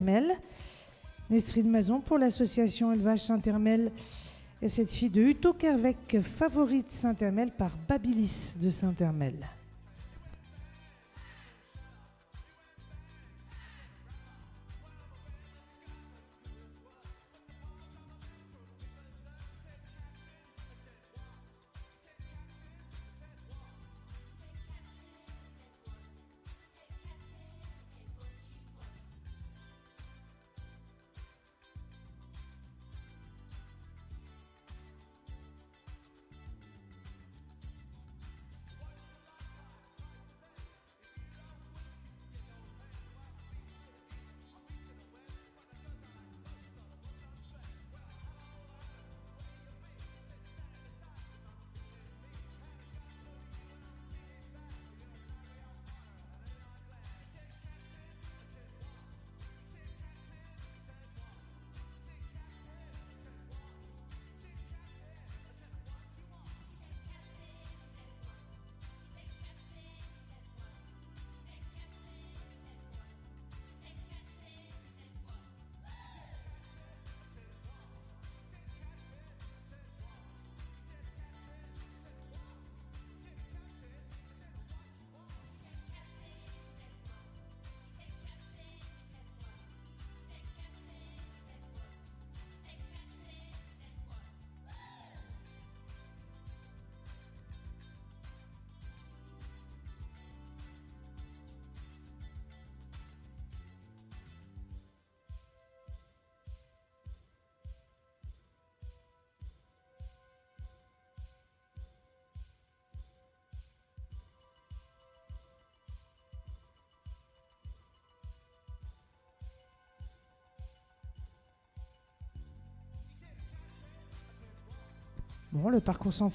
Saint-Hermel. Nesrine Mazon pour l'association Élevage Saint-Hermel et cette fille de Uto Kervec, favorite Saint-Hermel par Babilis de Saint-Hermel. Bon, le parcours sans